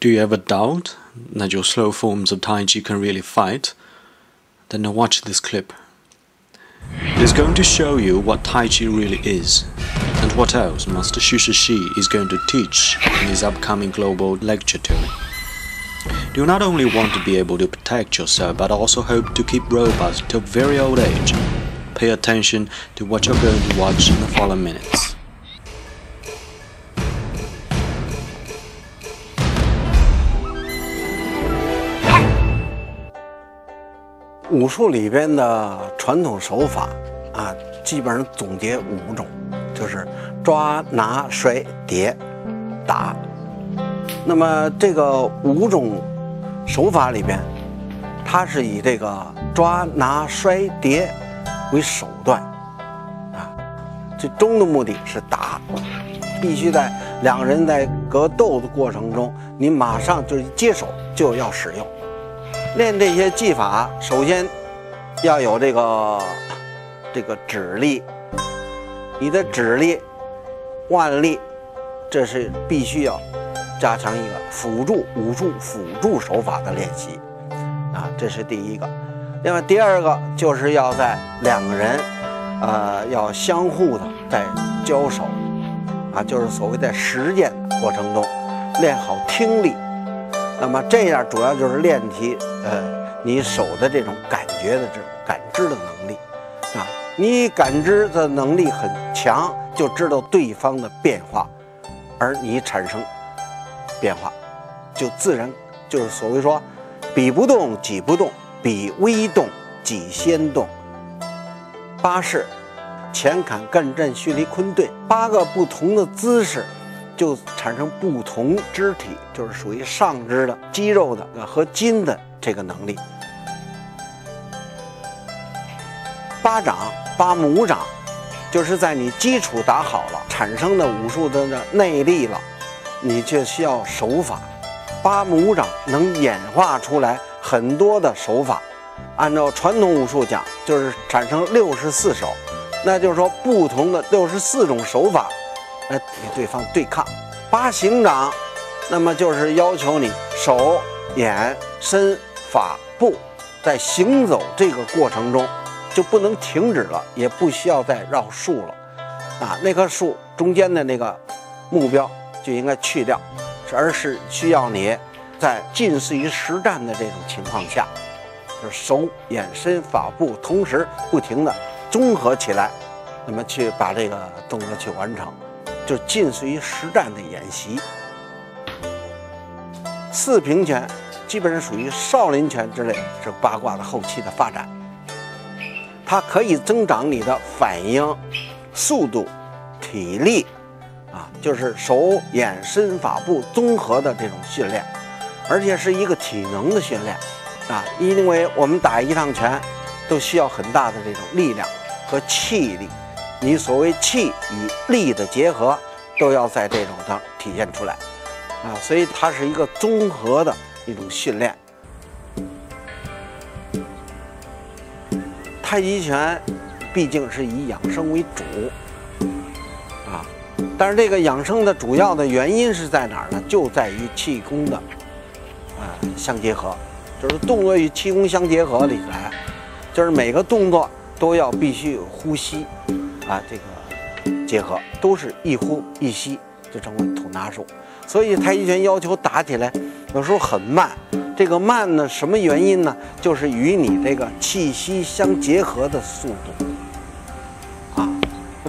Do you ever doubt that your slow forms of Tai Chi can really fight? Then watch this clip. It is going to show you what Tai Chi really is, and what else Master Xu Shi is going to teach in his upcoming global lecture tour. Do you not only want to be able to protect yourself, but also hope to keep robust till very old age. Pay attention to what you're going to watch in the following minutes. 武术里边的传统手法啊，基本上总结五种，就是抓、拿、摔、叠、打。那么这个五种手法里边，它是以这个抓、拿、摔、叠为手段啊，最终的目的是打，必须在两个人在格斗的过程中，你马上就接手就要使用。练这些技法，首先要有这个这个指力，你的指力、腕力，这是必须要加强一个辅助武术辅助手法的练习啊，这是第一个。另外，第二个就是要在两个人呃要相互的在交手啊，就是所谓在实践过程中练好听力。那么这样主要就是练习，呃，你手的这种感觉的这种感知的能力，啊，你感知的能力很强，就知道对方的变化，而你产生变化，就自然就是所谓说，比不动己不动，比微动己先动。八式，前坎艮震蓄离坤兑，八个不同的姿势。就产生不同肢体，就是属于上肢的肌肉的和筋的这个能力。八掌、八拇掌，就是在你基础打好了，产生的武术的内力了，你就需要手法。八拇掌能演化出来很多的手法，按照传统武术讲，就是产生六十四手，那就是说不同的六十四种手法。来与对方对抗，八行掌，那么就是要求你手、眼、身、法、步，在行走这个过程中就不能停止了，也不需要再绕树了，啊，那棵树中间的那个目标就应该去掉，而是需要你在近似于实战的这种情况下，就是手、眼、身、法、步同时不停的综合起来，那么去把这个动作去完成。就近似于实战的演习。四平拳基本上属于少林拳之类，是八卦的后期的发展。它可以增长你的反应速度、体力，啊，就是手眼身法步综合的这种训练，而且是一个体能的训练，啊，因为我们打一趟拳都需要很大的这种力量和气力。你所谓气与力的结合，都要在这种上体现出来，啊，所以它是一个综合的一种训练。太极拳毕竟是以养生为主，啊，但是这个养生的主要的原因是在哪儿呢？就在于气功的啊相结合，就是动作与气功相结合里来，就是每个动作都要必须有呼吸。啊，这个结合都是一呼一吸，就成为吐纳术。所以太极拳要求打起来有时候很慢。这个慢呢，什么原因呢？就是与你这个气息相结合的速度。啊，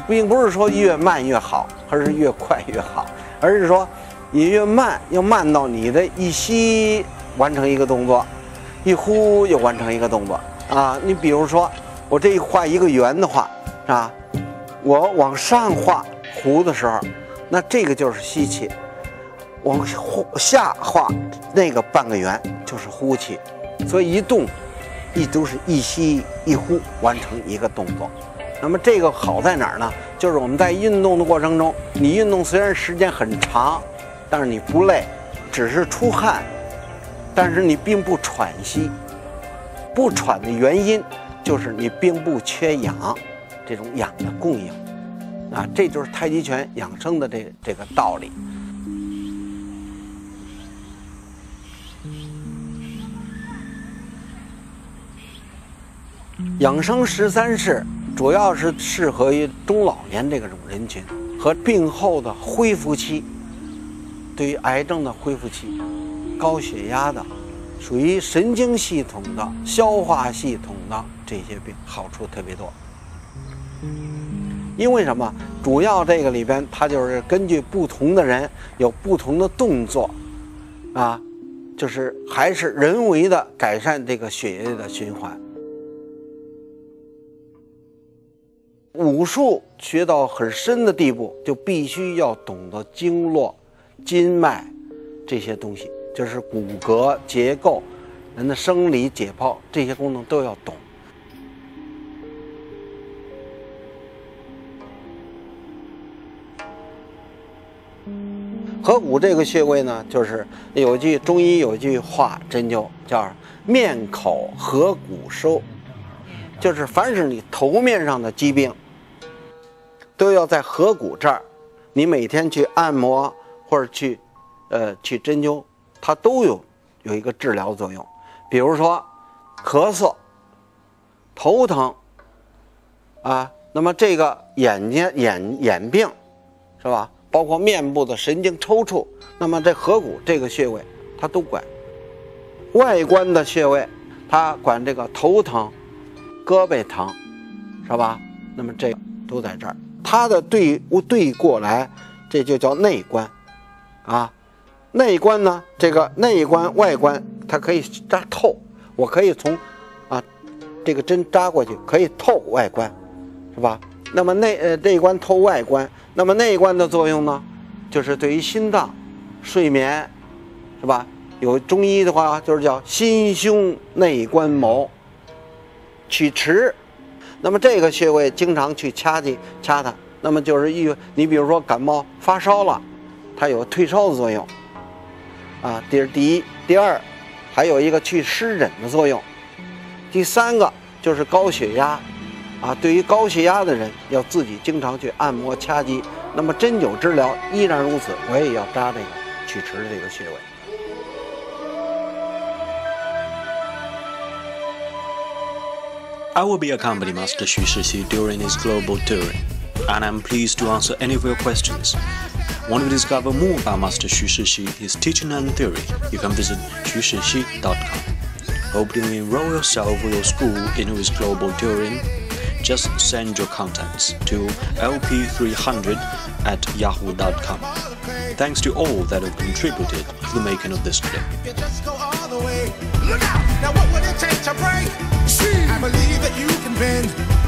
并不是说越慢越好，而是越快越好，而是说你越慢要慢到你的一吸完成一个动作，一呼又完成一个动作。啊，你比如说我这一画一个圆的话，是吧？我往上画弧的时候，那这个就是吸气；往下画那个半个圆就是呼气。所以一动一都是一吸一呼完成一个动作。那么这个好在哪儿呢？就是我们在运动的过程中，你运动虽然时间很长，但是你不累，只是出汗，但是你并不喘息。不喘的原因就是你并不缺氧。这种氧的供应，啊，这就是太极拳养生的这这个道理。养生十三式主要是适合于中老年这个种人群和病后的恢复期，对于癌症的恢复期、高血压的、属于神经系统的、消化系统的这些病，好处特别多。因为什么？主要这个里边，它就是根据不同的人有不同的动作，啊，就是还是人为的改善这个血液的循环。武术学到很深的地步，就必须要懂得经络、筋脉这些东西，就是骨骼结构、人的生理解剖这些功能都要懂。合谷这个穴位呢，就是有句中医有句话针灸叫“面口合谷收”，就是凡是你头面上的疾病，都要在合谷这儿，你每天去按摩或者去，呃，去针灸，它都有有一个治疗作用。比如说咳嗽、头疼，啊，那么这个眼睛眼眼病，是吧？包括面部的神经抽搐，那么这合谷这个穴位，它都管。外观的穴位，它管这个头疼、胳膊疼，是吧？那么这都在这儿。它的对对过来，这就叫内关，啊，内关呢，这个内关、外关，它可以扎透。我可以从啊，这个针扎过去，可以透外关，是吧？那么内呃内关透外关，那么内关的作用呢，就是对于心脏、睡眠，是吧？有中医的话就是叫心胸内关谋，曲池。那么这个穴位经常去掐去掐它，那么就是一你比如说感冒发烧了，它有退烧的作用，啊，这是第一。第二，还有一个去湿疹的作用。第三个就是高血压。啊，对于高血压的人，要自己经常去按摩掐击。那么针灸治疗依然如此，我也要扎这个曲池的这个穴位。I will be accompanying Master Xu Shixi during his global tour, and I'm pleased to answer any of your questions. Want to discover more about Master Xu Shixi, his teaching and theory? You can visit xushixi.com. Hope you enroll yourself or your school into his global touring just send your contacts to lp300 at yahoo.com. Thanks to all that have contributed to the making of this clip. I believe that you can bend.